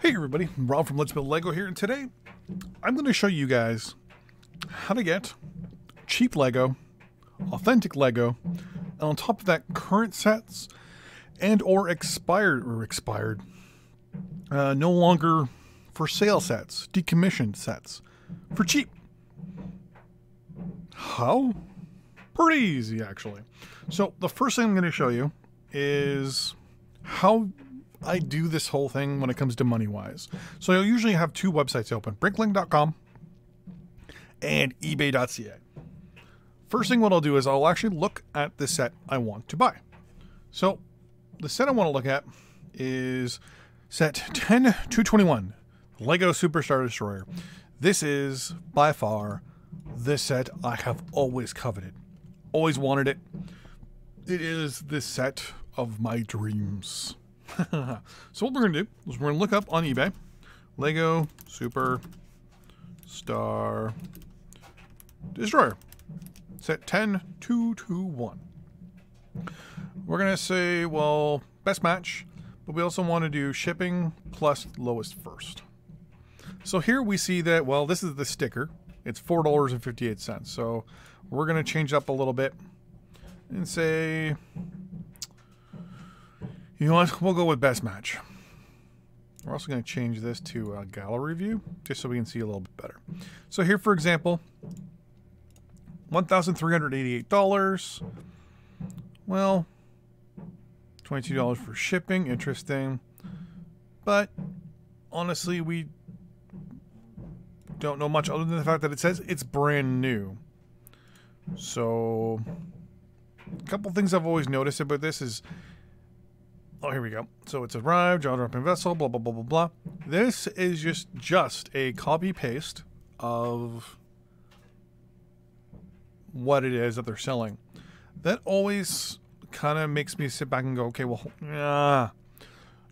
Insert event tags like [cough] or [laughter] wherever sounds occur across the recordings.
Hey everybody, Rob from Let's Build Lego here, and today I'm going to show you guys how to get cheap Lego, authentic Lego, and on top of that, current sets and or expired or expired, uh, no longer for sale sets, decommissioned sets for cheap. How? Pretty easy, actually. So the first thing I'm going to show you is how I do this whole thing when it comes to money wise. So I usually have two websites open Bricklink.com and eBay.ca. First thing, what I'll do is I'll actually look at the set I want to buy. So the set I want to look at is set 10221 Lego Superstar Destroyer. This is by far the set I have always coveted, always wanted it. It is the set of my dreams. [laughs] so what we're going to do is we're going to look up on eBay Lego Super Star Destroyer. Set 10221. We're going to say, well, best match, but we also want to do shipping plus lowest first. So here we see that, well, this is the sticker. It's $4.58. So we're going to change up a little bit and say you know what? We'll go with best match. We're also going to change this to uh, a gallery view, just so we can see a little bit better. So here, for example, $1,388. Well, $22 for shipping. Interesting. But honestly, we don't know much other than the fact that it says it's brand new. So, a couple things I've always noticed about this is Oh, here we go. So it's arrived, jaw dropping vessel, blah, blah, blah, blah, blah. This is just, just a copy paste of what it is that they're selling. That always kind of makes me sit back and go, okay, well, yeah,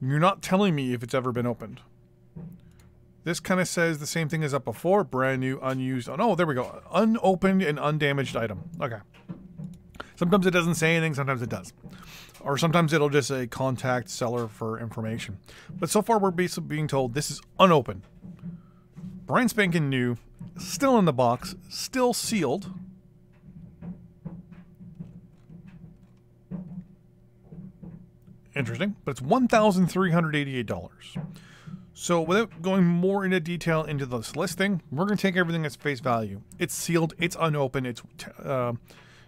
you're not telling me if it's ever been opened. This kind of says the same thing as up before, brand new, unused. Oh, no, there we go. Unopened and undamaged item. Okay. Sometimes it doesn't say anything, sometimes it does. Or sometimes it'll just say contact seller for information. But so far we're basically being told this is unopened. Brand spanking new, still in the box, still sealed. Interesting, but it's $1,388. So without going more into detail into this listing, we're going to take everything at face value. It's sealed, it's unopened, it's, uh,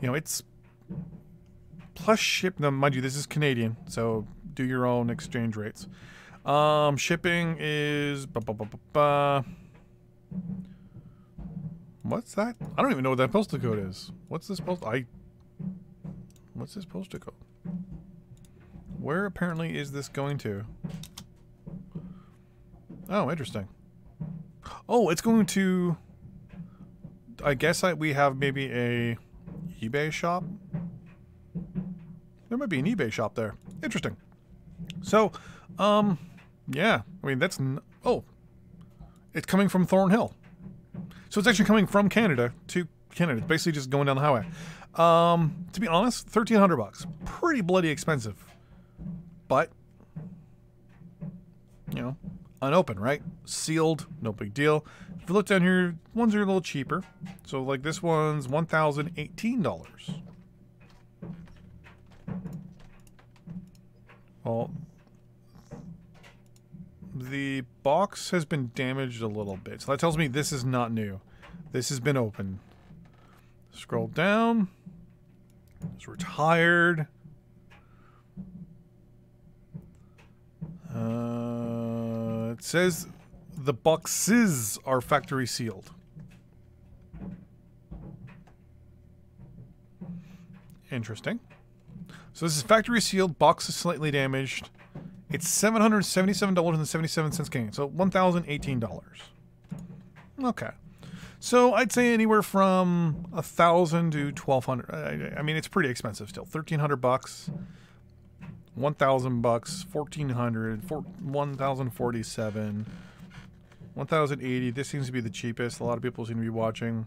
you know, it's plus ship. Now, mind you, this is Canadian, so do your own exchange rates. Um, shipping is. Ba, ba, ba, What's that? I don't even know what that postal code is. What's this postal? I. What's this postal code? Where apparently is this going to? Oh, interesting. Oh, it's going to. I guess I, we have maybe a eBay shop there might be an eBay shop there. Interesting. So, um, yeah. I mean, that's... oh. It's coming from Thornhill. So it's actually coming from Canada to Canada. It's basically just going down the highway. Um, to be honest, 1300 bucks. Pretty bloody expensive. But, you know, unopened, right? Sealed, no big deal. If you look down here, ones are a little cheaper. So like this one's $1,018. Well, the box has been damaged a little bit. So that tells me this is not new. This has been open. Scroll down. It's retired. Uh, it says the boxes are factory sealed. Interesting. So this is factory sealed, box is slightly damaged. It's $777.77 Canadian, so $1,018. Okay. So I'd say anywhere from a thousand to twelve hundred. I, mean, it's pretty expensive still. Thirteen hundred bucks, one thousand bucks, fourteen hundred, one thousand forty-seven, one thousand eighty. This seems to be the cheapest. A lot of people seem to be watching.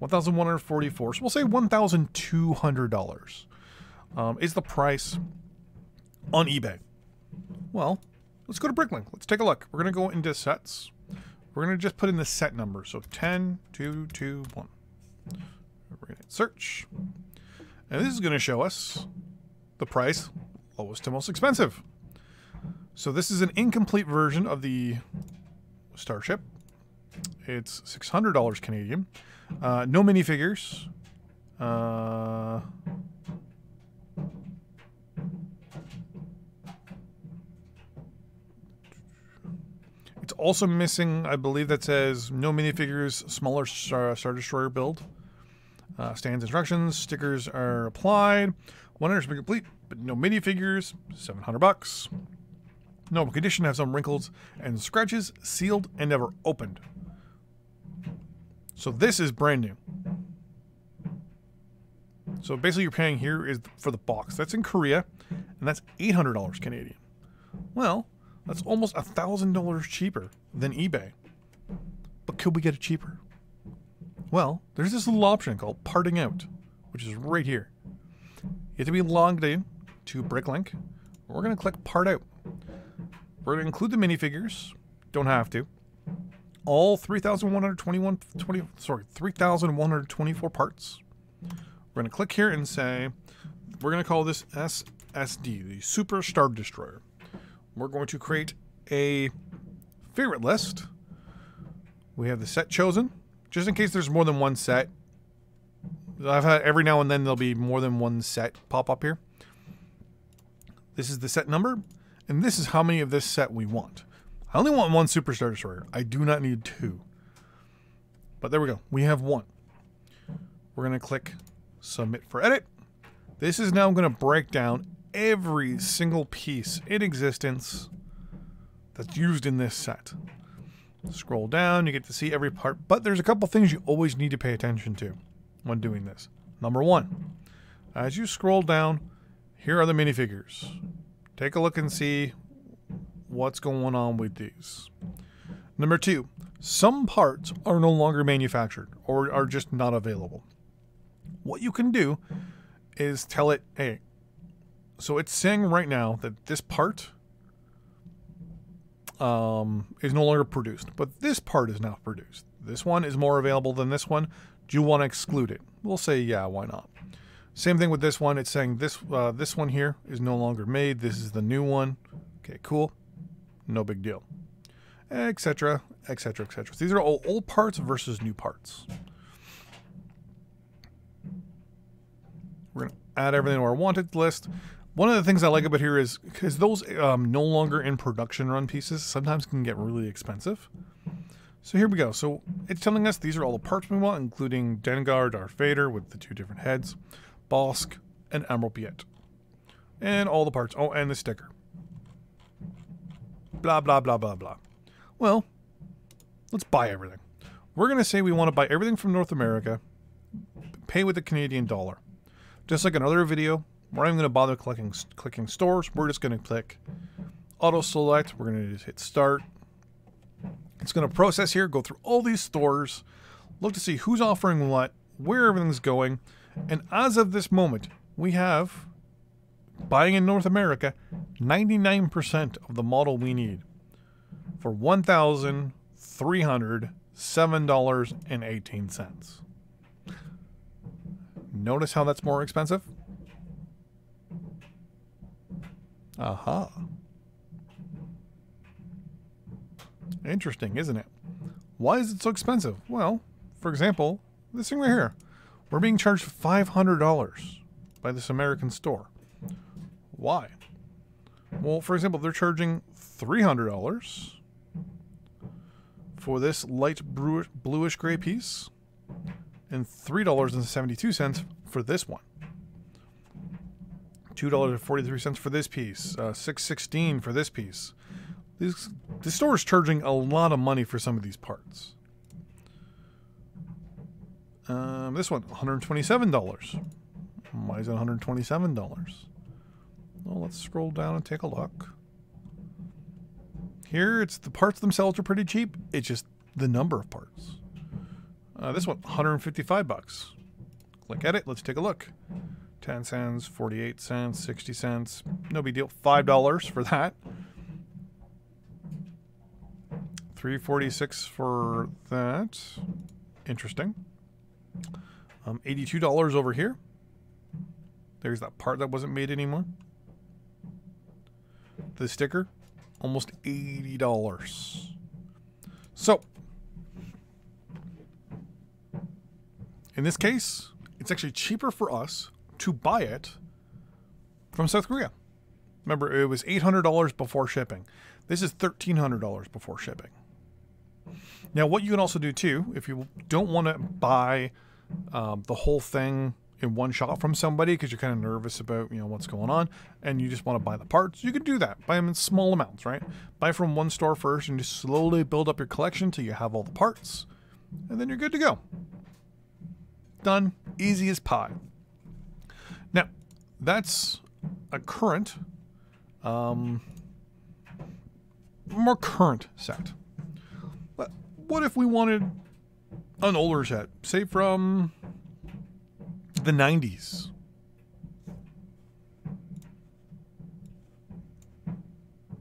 One thousand one hundred forty-four. So we'll say one thousand two hundred dollars um, is the price on eBay. Well, let's go to Bricklink. Let's take a look. We're going to go into sets. We're going to just put in the set number. So 10, 2, 2, 1. We're going to search. And this is going to show us the price, lowest to most expensive. So this is an incomplete version of the Starship. It's $600 Canadian. Uh, no minifigures. Uh, also missing, I believe that says no minifigures, smaller Star, Star Destroyer build. Uh, stands instructions, stickers are applied. One hundred percent complete, but no minifigures, 700 bucks. No condition have some wrinkles and scratches, sealed and never opened. So this is brand new. So basically you're paying here is for the box. That's in Korea, and that's $800 Canadian. Well, that's almost a $1,000 cheaper than eBay. But could we get it cheaper? Well, there's this little option called parting out, which is right here. You have to be logged in to Bricklink. We're going to click part out. We're going to include the minifigures. Don't have to. All 3,121, 20, sorry, 3,124 parts. We're going to click here and say, we're going to call this SSD, the Super Star Destroyer. We're going to create a favorite list. We have the set chosen, just in case there's more than one set. I've had every now and then there'll be more than one set pop up here. This is the set number, and this is how many of this set we want. I only want one Superstar Destroyer. I do not need two. But there we go. We have one. We're going to click Submit for Edit. This is now going to break down every single piece in existence that's used in this set. Scroll down, you get to see every part, but there's a couple things you always need to pay attention to when doing this. Number one, as you scroll down, here are the minifigures. Take a look and see what's going on with these. Number two, some parts are no longer manufactured or are just not available. What you can do is tell it, hey, so it's saying right now that this part um, is no longer produced, but this part is now produced. This one is more available than this one. Do you want to exclude it? We'll say, yeah, why not? Same thing with this one. It's saying this uh, this one here is no longer made. This is the new one. Okay, cool. No big deal. Etc. Etc. Etc. These are all old parts versus new parts. We're gonna add everything to our wanted list. One of the things I like about here is because those um, no longer in production run pieces sometimes can get really expensive. So here we go. So it's telling us these are all the parts we want, including Dengar, Darth Vader with the two different heads, Bossk, and Admiral Piet. And all the parts. Oh, and the sticker. Blah, blah, blah, blah, blah. Well, let's buy everything. We're going to say we want to buy everything from North America, pay with the Canadian dollar. Just like another video, we're not even going to bother clicking, clicking stores. We're just going to click auto select. We're going to just hit start. It's going to process here, go through all these stores, look to see who's offering what, where everything's going. And as of this moment, we have, buying in North America, 99% of the model we need for $1,307.18. Notice how that's more expensive? Aha. Interesting, isn't it? Why is it so expensive? Well, for example, this thing right here. We're being charged $500 by this American store. Why? Well, for example, they're charging $300 for this light bluish gray piece and $3.72 for this one. $2.43 for this piece, uh, 616 for this piece. These, the store is charging a lot of money for some of these parts. Um, this one, $127. Why is it $127? Well, let's scroll down and take a look. Here, it's the parts themselves are pretty cheap. It's just the number of parts. Uh, this one, 155 bucks. Click edit. Let's take a look. 10 cents, 48 cents, 60 cents. No big deal. $5 for that. 346 for that. Interesting. Um, $82 over here. There's that part that wasn't made anymore. The sticker, almost $80. So, in this case, it's actually cheaper for us to buy it from South Korea. Remember, it was $800 before shipping. This is $1,300 before shipping. Now, what you can also do too, if you don't want to buy um, the whole thing in one shot from somebody because you're kind of nervous about you know what's going on and you just want to buy the parts you can do that buy them in small amounts right buy from one store first and just slowly build up your collection till you have all the parts and then you're good to go done easy as pie that's a current um, more current set but what if we wanted an older set say from the 90s.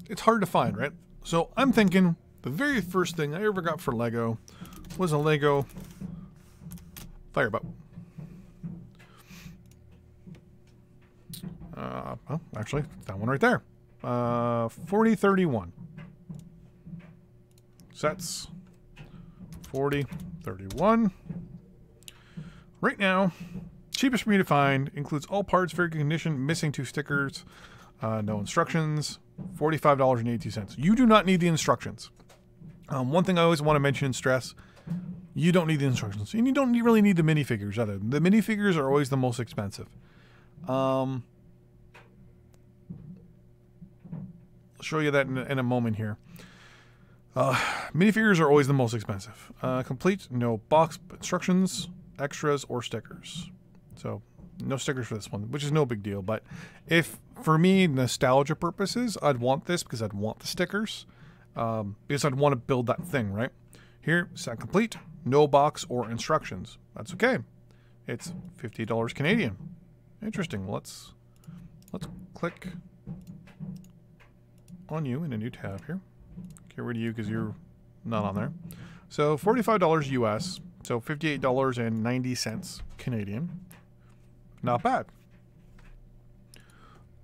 It's hard to find, right? So I'm thinking the very first thing I ever got for Lego was a Lego fireboat. Uh, well, actually, that one right there. Uh, 4031. Sets. 4031. Right now, Cheapest for me to find includes all parts, very good condition, missing two stickers, uh, no instructions, $45.82. You do not need the instructions. Um, one thing I always want to mention and stress you don't need the instructions. And you don't really need the minifigures either. The minifigures are always the most expensive. Um, I'll show you that in a, in a moment here. Uh, minifigures are always the most expensive. Uh, complete, no box instructions, extras, or stickers. So no stickers for this one, which is no big deal. But if for me, nostalgia purposes, I'd want this because I'd want the stickers. Um, because I'd want to build that thing, right? Here, set complete, no box or instructions. That's okay. It's fifty dollars Canadian. Interesting. Let's let's click on you in a new tab here. Get rid of you because you're not on there. So forty-five dollars US. So fifty-eight dollars and ninety cents Canadian. Not bad.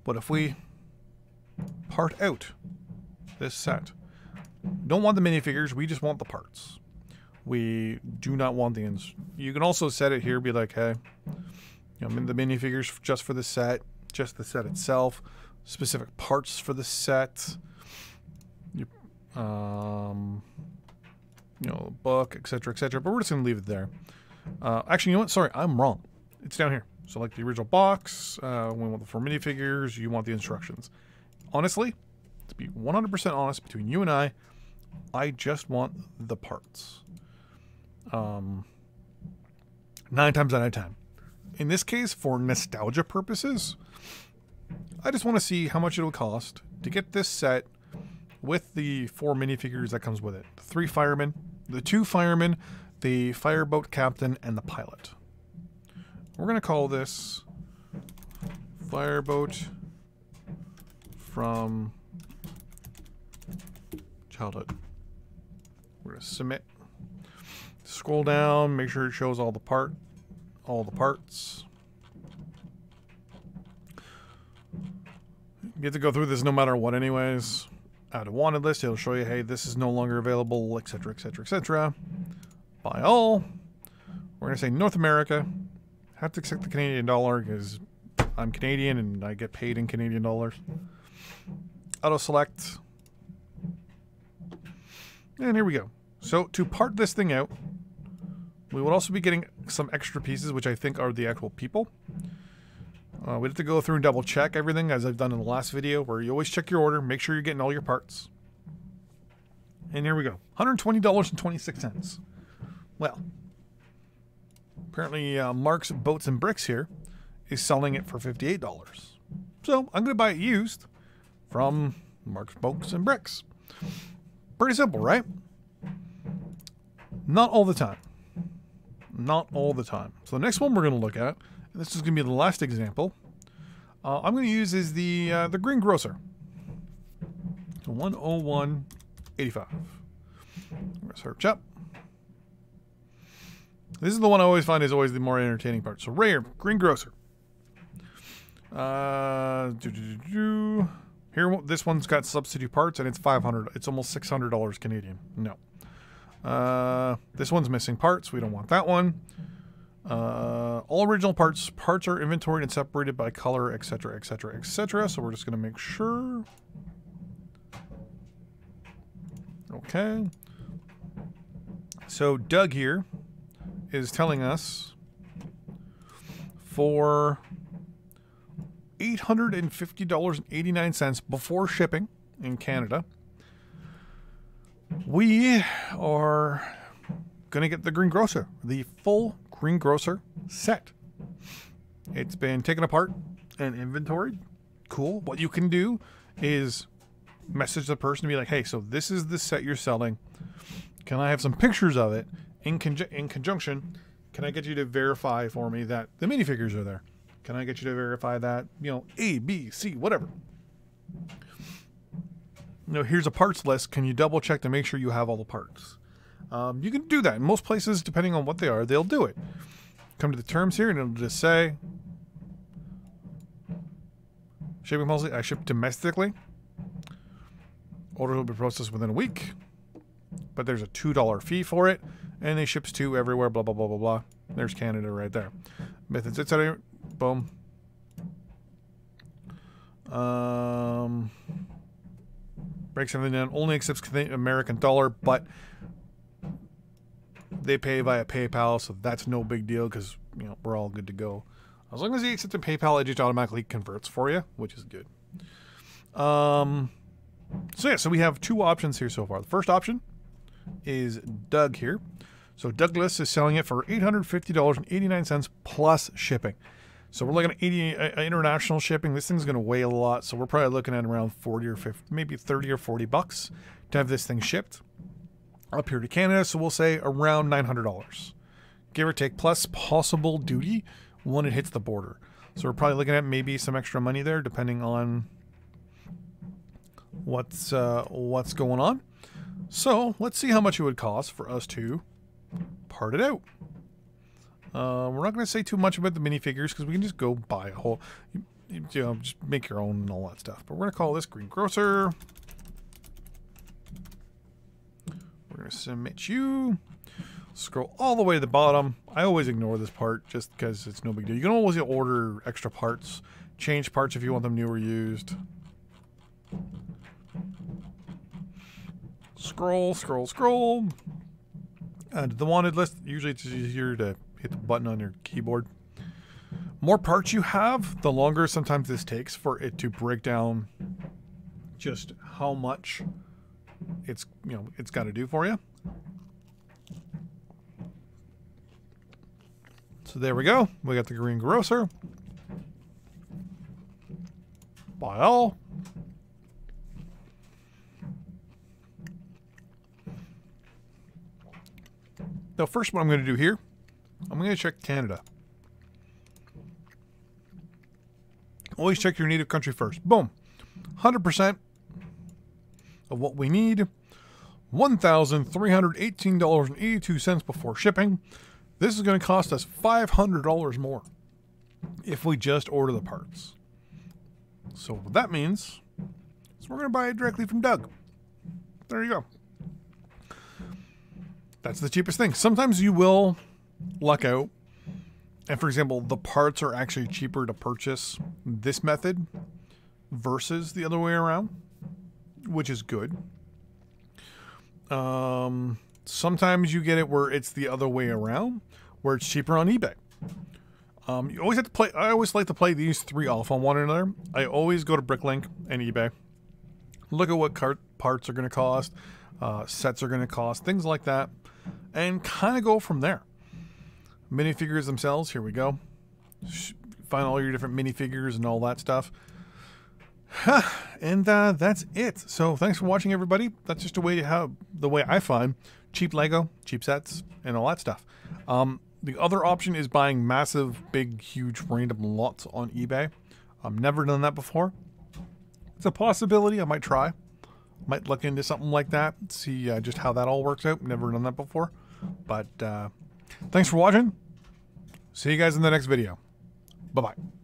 But if we part out this set, don't want the minifigures, we just want the parts. We do not want the ins. You can also set it here, be like, hey, you know, in the minifigures just for the set, just the set itself, specific parts for the set, you, um, you know, book, etc., etc. But we're just gonna leave it there. Uh, actually, you know what? Sorry, I'm wrong. It's down here. So like the original box, uh, we want the four minifigures, you want the instructions. Honestly, to be 100% honest between you and I, I just want the parts. Um, nine times out of ten. In this case, for nostalgia purposes, I just want to see how much it'll cost to get this set with the four minifigures that comes with it. The three firemen, the two firemen, the fireboat captain, and the pilot. We're going to call this Fireboat from Childhood. We're going to submit. Scroll down, make sure it shows all the part, all the parts. You have to go through this no matter what anyways. Add a wanted list, it'll show you, hey, this is no longer available, etc., etc., etc. Buy all. We're going to say North America have to accept the Canadian dollar because I'm Canadian and I get paid in Canadian dollars. Auto select. And here we go. So to part this thing out, we will also be getting some extra pieces, which I think are the actual people. Uh, we have to go through and double check everything as I've done in the last video, where you always check your order, make sure you're getting all your parts. And here we go. $120.26. Well, Apparently, uh, Mark's Boats and Bricks here is selling it for $58. So I'm going to buy it used from Mark's Boats and Bricks. Pretty simple, right? Not all the time. Not all the time. So the next one we're going to look at, and this is going to be the last example, uh, I'm going to use is the uh, the Green Grocer. 101.85. search up. This is the one I always find is always the more entertaining part. So rare greengrocer. Uh, doo -doo -doo here, this one's got substitute parts and it's 500. It's almost $600 Canadian. No. Uh, this one's missing parts. We don't want that one. Uh, all original parts. Parts are inventoried and separated by color, etc., etc., etc. So we're just going to make sure. Okay. So Doug here is telling us for $850.89 before shipping in Canada. We are going to get the Greengrocer, the full Greengrocer set. It's been taken apart and inventoried. Cool. What you can do is message the person to be like, hey, so this is the set you're selling. Can I have some pictures of it in, conju- in conjunction? Can I get you to verify for me that the minifigures are there? Can I get you to verify that? You know, A, B, C, whatever. You know, here's a parts list. Can you double check to make sure you have all the parts? Um, you can do that. In most places, depending on what they are, they'll do it. Come to the terms here, and it'll just say shipping policy. I ship domestically. Order will be processed within a week, but there's a two dollar fee for it, and they ships to everywhere. Blah blah blah blah blah. There's Canada right there. Methods, etc. Boom. Um, breaks everything down. Only accepts American dollar, but they pay via PayPal, so that's no big deal because you know we're all good to go. As long as you accept PayPal, it just automatically converts for you, which is good. Um, so yeah, so we have two options here so far. The first option is Doug here. So Douglas is selling it for $850.89 plus shipping. So we're looking at 80 uh, international shipping. This thing's going to weigh a lot, so we're probably looking at around 40 or 50, maybe 30 or 40 bucks to have this thing shipped up here to Canada. So we'll say around $900, give or take, plus possible duty when it hits the border. So we're probably looking at maybe some extra money there, depending on what's uh, what's going on. So let's see how much it would cost for us to part it out. Uh, we're not going to say too much about the minifigures because we can just go buy a whole, you, you, know, just make your own and all that stuff. But we're going to call this Greengrocer. We're going to submit you. Scroll all the way to the bottom. I always ignore this part just because it's no big deal. You can always order extra parts, change parts if you want them new or used. Scroll, scroll, scroll. And the wanted list, usually it's easier to hit the button on your keyboard. More parts you have, the longer sometimes this takes for it to break down just how much it's you know it's got to do for you. So there we go. We got the Greengrocer. Buy all. Now, first, what I'm going to do here I'm going to check Canada. Always check your native country first. Boom. 100% of what we need. $1,318.82 before shipping. This is going to cost us $500 more if we just order the parts. So what that means is we're going to buy it directly from Doug. There you go. That's the cheapest thing. Sometimes you will luck out. And for example, the parts are actually cheaper to purchase this method versus the other way around, which is good. Um, sometimes you get it where it's the other way around, where it's cheaper on eBay. Um, you always have to play. I always like to play these three off on one another. I always go to Bricklink and eBay, look at what cart parts are going to cost, uh, sets are going to cost, things like that, and kind of go from there minifigures themselves. Here we go. Find all your different minifigures and all that stuff. [sighs] and uh, that's it. So thanks for watching, everybody. That's just a way have the way I find cheap Lego, cheap sets, and all that stuff. Um, the other option is buying massive, big, huge, random lots on eBay. I've never done that before. It's a possibility. I might try. might look into something like that. See uh, just how that all works out. Never done that before. But uh, thanks for watching. See you guys in the next video. Bye bye.